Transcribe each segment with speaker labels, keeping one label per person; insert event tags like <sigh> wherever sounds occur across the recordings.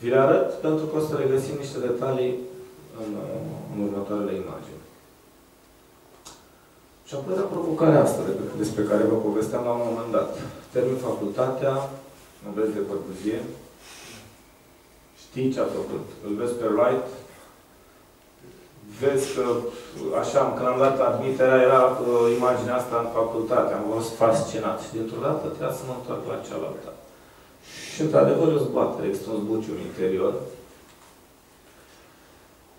Speaker 1: Vi le arăt pentru că o să regăsim niște detalii în, în următoarele imagini. Și apoi era provocarea asta despre care vă povesteam la un moment dat. Termin facultatea, nu vezi de Corbusier, știi ce a făcut. Îl vezi pe Wright, vezi că, așa, când am dat admiterea, era uh, imaginea asta în facultate. Am fost fascinat și dintr-o dată trebuia să mă întorc la cealaltă. Și, într-adevăr, o zbatere, există un zbuciu în interior.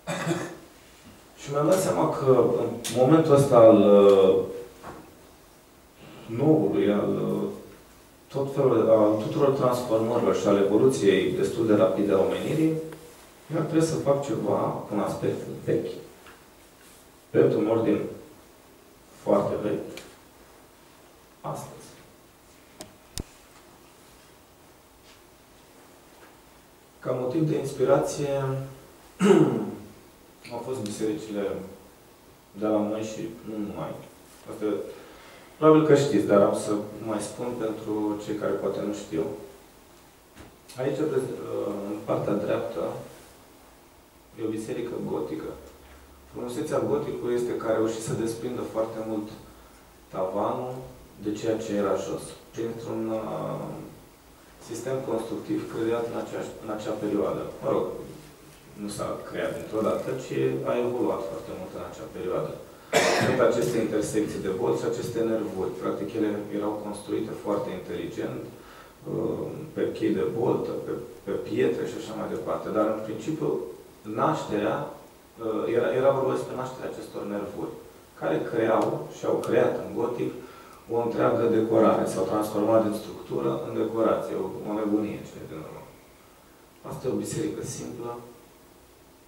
Speaker 1: <coughs> și mi-am dat seama că în momentul ăsta al uh, noului, al uh, tot felul, al tuturor transformărilor și al evoluției destul de rapide a omenirii, eu trebuie să fac ceva cu un aspect vechi. Pentru un ordin foarte vechi. Astăzi. Ca motiv de inspirație <clears throat> au fost bisericile de la noi și nu numai. Asta, probabil că știți, dar am să mai spun pentru cei care poate nu știu. Aici, în partea dreaptă, e o biserică gotică. Frumusețea goticului este că a reușit să desprindă foarte mult tavanul de ceea ce era jos. Printr-un uh, sistem constructiv creat în, acea, în acea perioadă. Mă rog, nu s-a creat dintr-o dată, ci a evoluat foarte mult în acea perioadă. Sunt aceste intersecții de bolți și aceste nervuri. Practic, ele erau construite foarte inteligent, uh, pe chei de boltă, pe, pe pietre și așa mai departe. Dar, în principiu, nașterea, uh, era, era vorba despre nașterea acestor nervuri, care creau și au creat în gotic o întreagă decorare. S-au transformat din structură în decorație, o, o nebunie ce din urmă. Asta e o biserică simplă.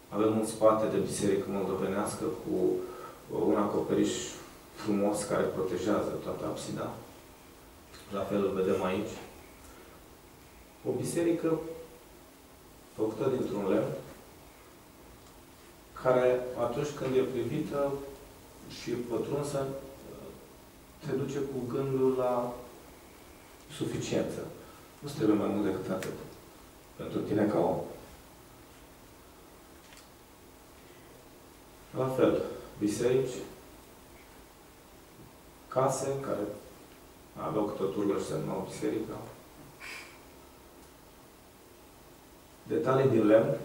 Speaker 1: Avem un spate de biserică moldovenească cu un acoperiș frumos care protejează toată absida. La fel îl vedem aici. O biserică făcută dintr-un lemn, care atunci când e privită și pătrunsă, te duce cu gândul la suficiență. Nu trebuie mai mult decât atât. Pentru tine ca om. La fel, biserici, case care aveau câte o turlă și semnau biserica. Detalii din lemn,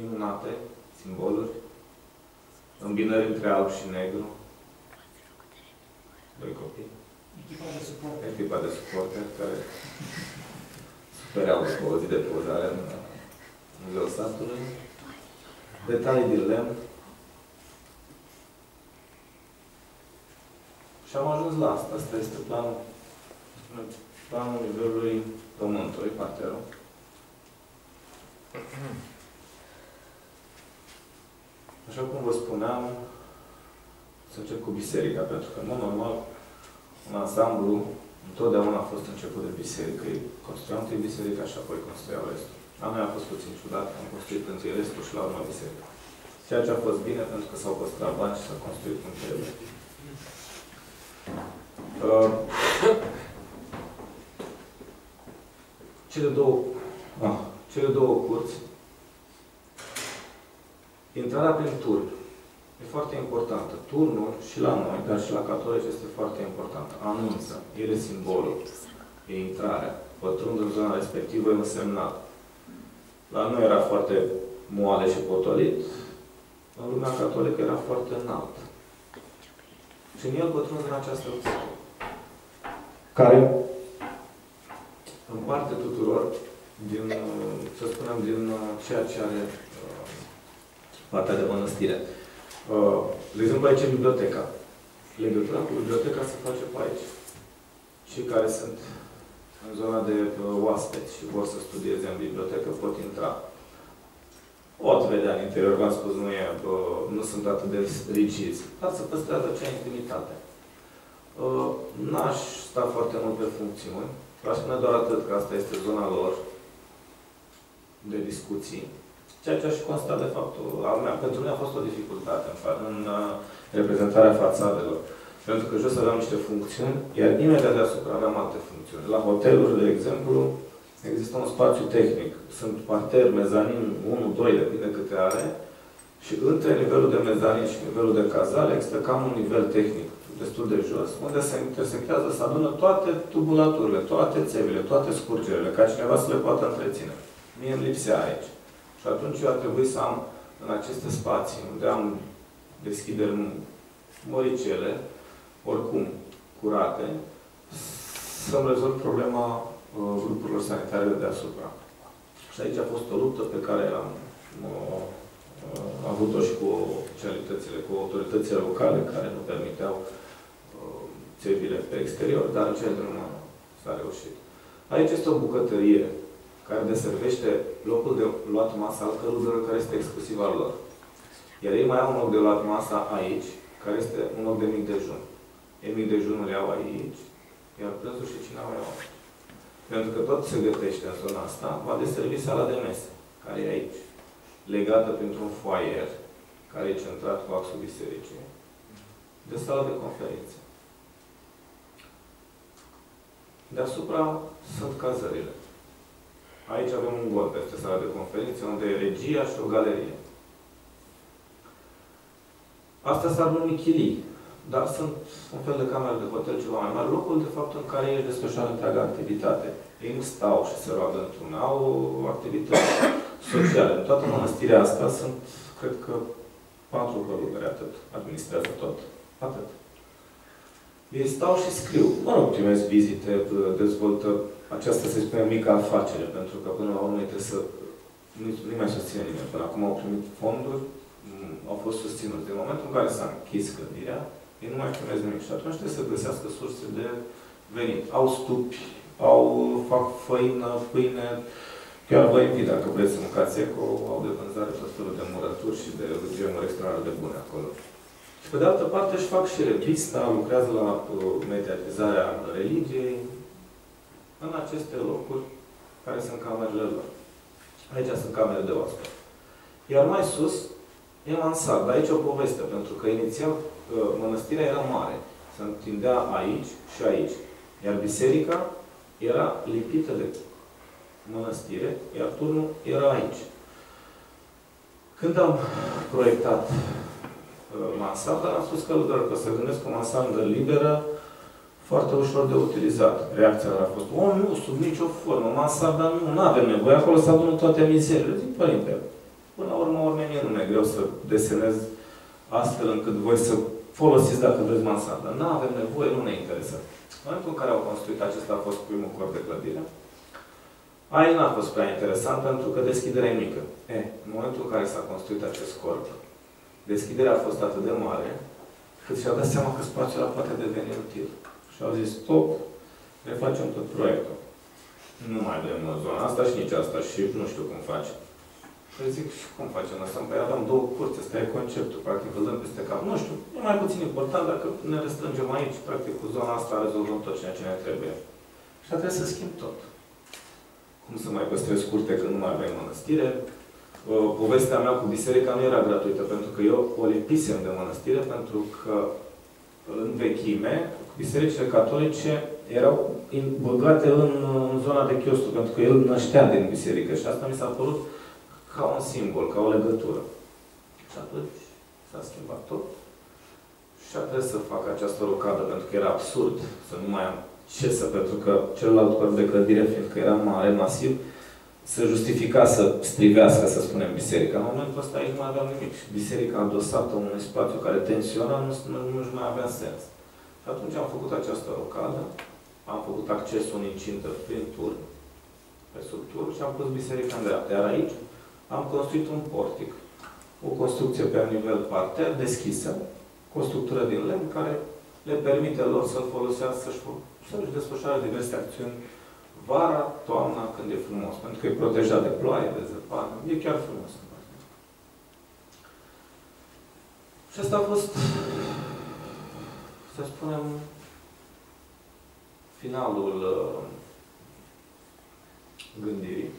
Speaker 1: minunate, simboluri, îmbinări între alb și negru, doi copii.
Speaker 2: Echipa de suporter.
Speaker 1: Echipa de suporter care supereau după o zi de pozare în Muzeul Statului. Detalii din lemn, Și am ajuns la asta. Asta este planul, planul nivelului pământului, parterul. Așa cum vă spuneam, să încep cu biserica, pentru că, în mod normal, un ansamblu întotdeauna a fost început de biserică. Ei construiau întâi biserica și apoi construiau restul. La noi a fost puțin ciudat, am construit întâi restul și la urmă biserica. Ceea ce a fost bine pentru că s-au păstrat bani și s-a construit cum trebuie. Uh, cele două, ah, cele două curți, intrarea prin turn e foarte importantă. Turnul și la noi, dar și la catolici este foarte important. Anunță, el e simbolul, e intrarea. Pătrund în zona respectivă e însemnat. La noi era foarte moale și potolit, în lumea catolică era foarte înalt. Și în el pătrund în această care împarte tuturor din, să spunem, din ceea ce are uh, partea de mănăstire. Uh, de exemplu, aici e biblioteca. Legătura cu biblioteca se face pe aici. Cei care sunt în zona de uh, oaspeți și vor să studieze în bibliotecă pot intra. Pot vedea în interior, v-am spus, nu, e, uh, nu sunt atât de rigizi, dar să păstrează acea intimitate. Uh, n-aș sta foarte mult pe funcțiuni. Aș spune doar atât că asta este zona lor de discuții. Ceea ce aș constat, de fapt, mea, pentru mine a fost o dificultate în, în uh, reprezentarea fațadelor. Pentru că jos aveam niște funcțiuni, iar imediat deasupra aveam alte funcțiuni. La hoteluri, de exemplu, Există un spațiu tehnic. Sunt parter, mezanin, 1, 2, depinde câte are. Și între nivelul de mezanin și nivelul de cazare există cam un nivel tehnic destul de jos, unde se intersectează, se adună toate tubulaturile, toate țevile, toate scurgerile, ca cineva să le poată întreține. Mie îmi lipsea aici. Și atunci eu a trebuit să am în aceste spații, unde am deschideri măricele, oricum curate, să-mi rezolv problema uh, grupurilor sanitare de deasupra. Și aici a fost o luptă pe care am uh, avut-o și cu celitățile, cu autoritățile locale care nu permiteau uh, țevile pe exterior, dar în cele din urmă s-a reușit. Aici este o bucătărie care deservește locul de luat masa al călugărilor care este exclusiv al lor. Iar ei mai au un loc de luat masa aici, care este un loc de mic dejun. Ei mic dejunul iau aici, iar prânzul și cina mai au. Pentru că tot se gătește în zona asta, va deservi sala de mese, care e aici, legată printr-un foaier, care e centrat cu axul bisericii, de sală de conferințe. Deasupra sunt cazările. Aici avem un gol peste sala de conferințe, unde e regia și o galerie. Astea s-ar numi chilii, dar sunt un fel de cameră de hotel ceva mai mare, locul de fapt în care ei desfășoară întreaga activitate. Ei nu stau și se roagă într-un, au activități sociale. În toată mănăstirea asta sunt, cred că, patru călugări, atât. Administrează tot. Atât. Ei stau și scriu. Mă rog, primesc vizite, dezvoltă aceasta se spune mică afacere, pentru că până la urmă trebuie să nu, nu mai susține nimeni. Până acum au primit fonduri, au fost susținuți. Din momentul în care s-a închis clădirea, ei nu mai primesc nimic. Și atunci trebuie să găsească surse de venit. Au stupi, au, fac făină, pâine, chiar vă invit, dacă vreți să mâncați eco, au de vânzare tot felul de murături și de genuri extraordinar de bune acolo. Și pe de altă parte își fac și revista, lucrează la uh, mediatizarea religiei, în aceste locuri care sunt camerele lor. Aici sunt camere de oaspete. Iar mai sus e mansardă. Aici o poveste, pentru că inițial uh, mănăstirea era mare. Se întindea aici și aici. Iar biserica era lipită de mănăstire, iar turnul era aici. Când am proiectat uh, mansarda, am spus că că să gândesc o mansardă liberă, foarte ușor de utilizat. Reacția a fost, o, nu, sub nicio formă, mansarda nu, nu avem nevoie, acolo să adună toate mizerile. Zic, părinte, până la urmă, ori mie nu mi-e greu să desenez astfel încât voi să folosiți dacă vreți mansarda. Nu avem nevoie, nu ne interesă. În momentul în care au construit acesta a fost primul corp de clădire, Aia n-a fost prea interesant pentru că deschiderea e mică. E, în momentul în care s-a construit acest corp, deschiderea a fost atât de mare, cât și-a dat seama că spațiul ăla poate deveni util. Și au zis, stop, ne facem tot proiectul. Nu mai vrem zona asta și nici asta și nu știu cum facem. Păi zic, și cum facem asta? Păi aveam două curți, ăsta e conceptul, practic îl dăm peste cap. Nu știu, e mai puțin important dacă ne restrângem aici, practic cu zona asta rezolvăm tot ceea ce ne trebuie. Și a trebuit să schimb tot. Cum să mai păstrez curte când nu mai avem mănăstire? Povestea mea cu biserica nu era gratuită, pentru că eu o lipisem de mănăstire, pentru că în vechime, bisericile catolice erau băgate în, în zona de chiostru, pentru că el năștea din biserică și asta mi s-a părut ca un simbol, ca o legătură. Și atunci s-a schimbat tot și a trebuit să fac această rocadă, pentru că era absurd să nu mai am ce să, pentru că celălalt corp de clădire, fiindcă era mare, masiv, să justifica să strivească, să spunem, biserica. În momentul ăsta aici nu mai aveam nimic. Biserica adosată unui spațiu care tensiona nu, nu, nu mai avea sens. Și atunci am făcut această rocadă, am făcut accesul în incintă prin turn, pe sub turn și am pus biserica în dreapta. Iar aici am construit un portic. O construcție pe nivel parter, deschisă, cu o structură din lemn care le permite lor să-l folosească, să-și desfășoare diverse acțiuni vara, toamna, când e frumos. Pentru că e protejat de ploaie, de zăpadă. E chiar frumos. Și asta a fost, să spunem, finalul uh, gândirii.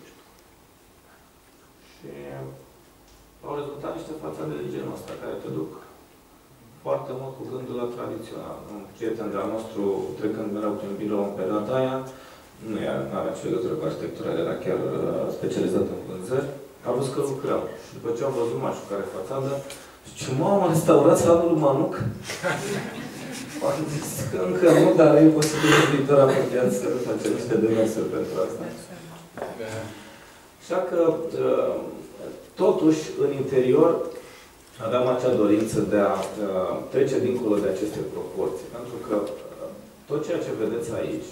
Speaker 1: Și au rezultat niște fațade de genul ăsta, care te duc foarte mult cu gândul la tradițional. Un prieten de-al nostru, trecând mereu prin birou în perioada aia, nu are ce legătură cu arhitectura, era chiar uh, specializat în vânzări. A văzut că lucrăm. Și după ce am văzut mașucare fațadă, ce mamă, restaurați lui Manuc? <laughs> Am zis că încă nu, dar e posibil în viitor apropiat să facem niște demersuri pentru asta. Așa că, uh, totuși, în interior, aveam acea dorință de a uh, trece dincolo de aceste proporții. Pentru că uh, tot ceea ce vedeți aici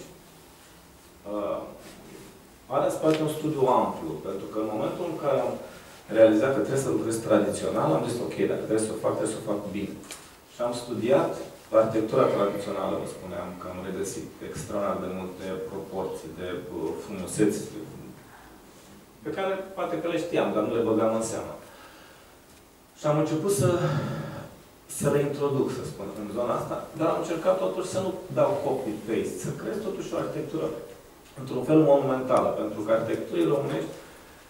Speaker 1: are în spate un studiu amplu. Pentru că în momentul în care am realizat că trebuie să lucrez tradițional, am zis, ok, dacă trebuie să o fac, trebuie să o fac bine. Și am studiat arhitectura tradițională, vă spuneam, că am regăsit extraordinar de multe proporții, de frumuseți, pe care poate că le știam, dar nu le băgam în seamă. Și am început să, să le introduc, să spun, în zona asta, dar am încercat totuși să nu dau copy-paste, să creez totuși o arhitectură într-un fel monumentală, pentru că arhitecturii românești,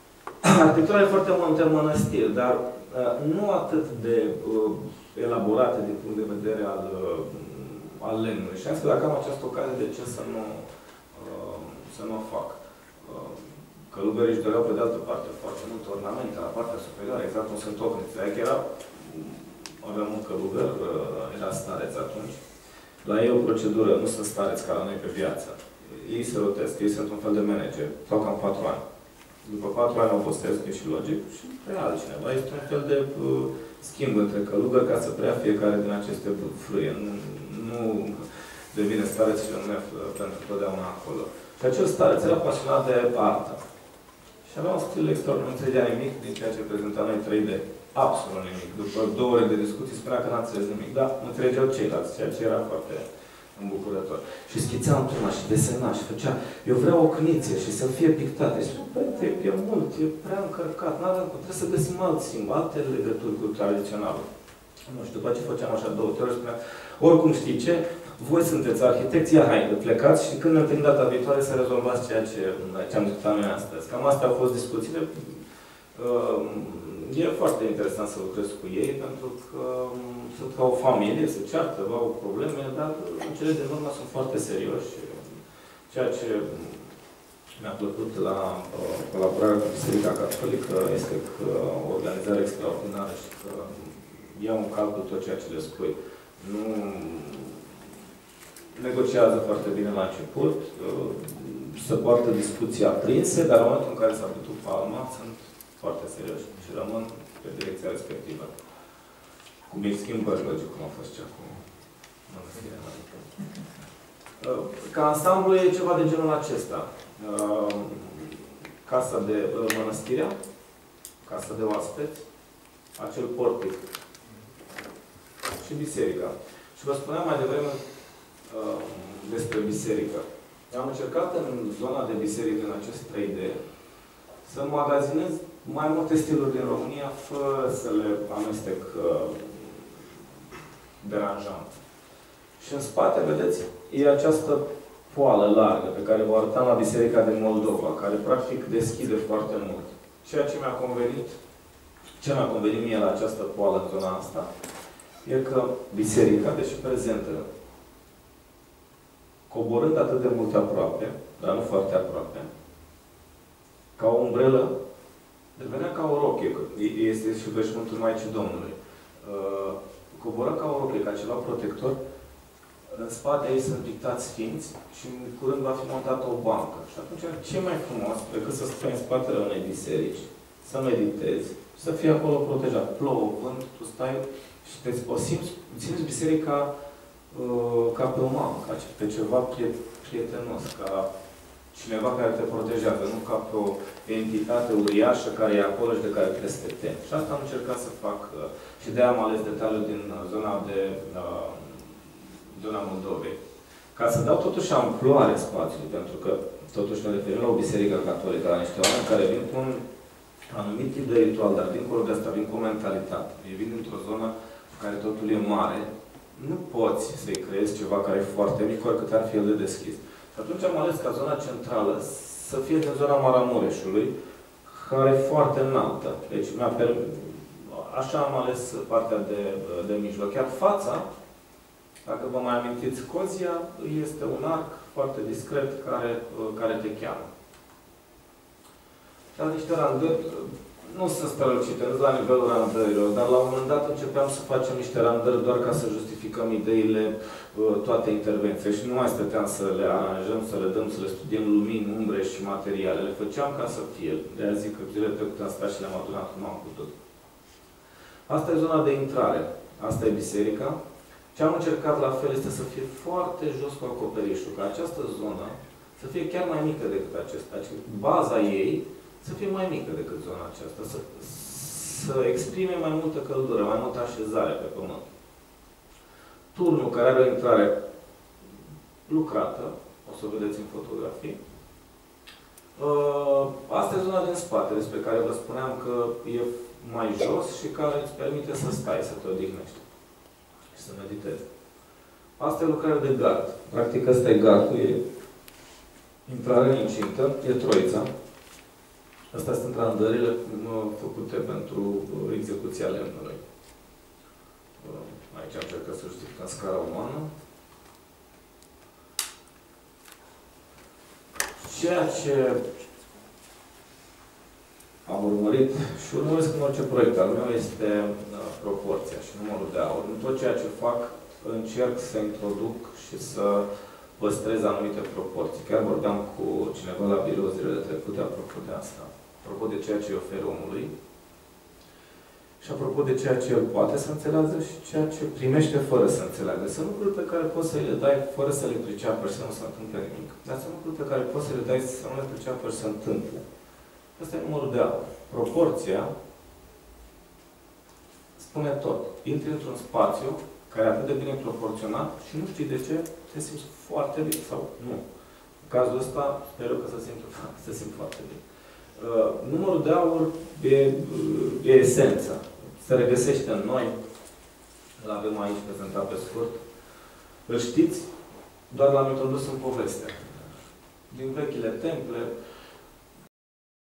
Speaker 1: <clears throat> arhitectura e foarte multe mănăstiri, dar uh, nu atât de uh, elaborate din punct de vedere al, uh, al lemnului. Și am zis că dacă am această ocazie, de ce să nu, uh, să nu o fac? Uh, Călugării își doreau pe de altă parte foarte multe ornamente la partea superioară, exact cum sunt ocnițe. Adică era, aveam un călugăr, uh, era stareț atunci. La ei o procedură, nu sunt stareți ca la noi pe viață. Ei se rotesc, ei sunt un fel de manager, sau cam patru ani. După patru ani au postez, e și logic, și prea altcineva. Este un fel de uh, schimb între călugări ca să preia fiecare din aceste frâie. Nu, nu devine stareț și rămâne pentru totdeauna acolo. Și acel stareț era pasionat de artă. Și avea un stil extraordinar, nu înțelegea nimic din ceea ce prezenta noi 3D. Absolut nimic. După două ore de discuții spunea că n-a înțeles nimic. Da, înțelegeau ceilalți, ceea ce era foarte îmbucurător. Și schița într-una și desena și făcea, eu vreau o cniție și să fie pictate. Și băi, e, e mult, e prea încărcat, n-avem, trebuie să găsim alt simb, alte legături cu tradiționalul. Nu știu, după ce făceam așa două teori, spunea, oricum știi ce, voi sunteți arhitecți, ia hai, plecați și când ne întâlnim data viitoare să rezolvați ceea ce, ce am discutat noi astăzi. Cam astea au fost discuțiile. Uh, e foarte interesant să lucrez cu ei, pentru că um, sunt ca o familie, se ceartă, au probleme, dar în cele din urmă sunt foarte serioși. Ceea ce mi-a plăcut la uh, colaborarea cu Biserica Catolică este că o organizare extraordinară și că iau în calcul tot ceea ce le spui. Nu negociază foarte bine la început, uh, să poartă discuții aprinse, dar în momentul în care s-a putut palma, sunt foarte serioși și rămân pe direcția respectivă. Cu mici schimbări, logic, cum a fost cea cu uh, Ca ansamblu e ceva de genul acesta. Uh, casa de mănăstirea, casa de oaspeți, acel portic și biserica. Și vă spuneam mai devreme uh, despre biserică. Am încercat în zona de biserică, în acest 3D, să magazinez mai multe stiluri din România, fără să le amestec uh, deranjant. Și în spate, vedeți, e această poală largă pe care vă arătam la Biserica din Moldova, care practic deschide foarte mult. Ceea ce mi-a convenit, ce mi-a convenit mie la această poală în zona asta, e că biserica, deși prezentă coborând atât de mult aproape, dar nu foarte aproape, ca o umbrelă, devenea ca o rochie, este și veșmântul Maicii Domnului. Uh, coboră ca o rochie, ca ceva protector, în spate ei sunt pictați sfinți și în curând va fi montată o bancă. Și atunci, ce mai frumos decât să stai în spatele unei biserici, să meditezi, să fii acolo protejat. Plouă, vânt, tu stai și te, o simți, simți biserica Uh, ca pe o mamă, ca pe ceva prietenos, ca cineva care te protejează, nu ca pe o entitate uriașă care e acolo și de care trebuie să te temi. Și asta am încercat să fac uh, și de am ales detaliul din uh, zona de zona Moldovei. Ca să dau totuși amploare spațiului, pentru că totuși ne referim la o biserică catolică, la niște oameni care vin cu un anumit tip de ritual, dar dincolo de asta vin cu o mentalitate. Ei vin dintr-o zonă în care totul e mare, nu poți să-i creezi ceva care e foarte mic, oricât ar fi el de deschis. Și atunci am ales ca zona centrală să fie din zona Maramureșului, care e foarte înaltă. Deci mi-a Așa am ales partea de, de mijloc. Chiar fața, dacă vă mai amintiți, Cozia este un arc foarte discret care, uh, care te cheamă. Dar niște randări, nu sunt strălucite, nu la nivelul randărilor, dar la un moment dat începeam să facem niște randări doar ca să justificăm ideile, uh, toate intervențiile și nu mai stăteam să le aranjăm, să le dăm, să le studiem lumini, umbre și materiale. Le făceam ca să fie. De aia zic că zilele trecute am stat și le-am adunat cum am putut. Asta e zona de intrare. Asta e biserica. Ce am încercat la fel este să fie foarte jos cu acoperișul, ca această zonă să fie chiar mai mică decât acesta. Baza ei să fie mai mică decât zona aceasta, să, să exprime mai multă căldură, mai multă așezare pe pământ. Turnul care are o intrare lucrată, o să o vedeți în fotografii, uh, Asta e zona din spate, despre care vă spuneam că e mai jos și care îți permite să stai, să te odihnești și să meditezi. Asta e lucrarea de gard. Practic, ăsta e gardul, e intrarea în incintă, e troița. Astea sunt randările făcute pentru uh, execuția lemnului. Uh, aici am încercat să justificăm scara umană. Ceea ce am urmărit și urmăresc în orice proiect al meu este uh, proporția și numărul de aur. În tot ceea ce fac, încerc să introduc și să păstrez anumite proporții. Chiar vorbeam cu cineva la birou zilele trecute apropo de asta apropo de ceea ce îi oferă omului, și apropo de ceea ce el poate să înțeleagă și ceea ce primește fără să înțeleagă. Sunt lucruri pe care poți să le dai fără să le priceapă și să nu se întâmple nimic. Dar sunt lucruri pe care poți să le dai să nu le priceapă și să întâmple. Asta e numărul de aur. Proporția spune tot. Intri într-un spațiu care e atât de bine proporționat și nu știi de ce te simți foarte bine sau nu. În cazul ăsta, sper eu că se simt, <laughs> se simt foarte bine. Uh, numărul de aur e, e esența. Se regăsește în noi. Îl avem aici prezentat pe scurt. Îl știți, doar l-am introdus în poveste. Din vechile temple,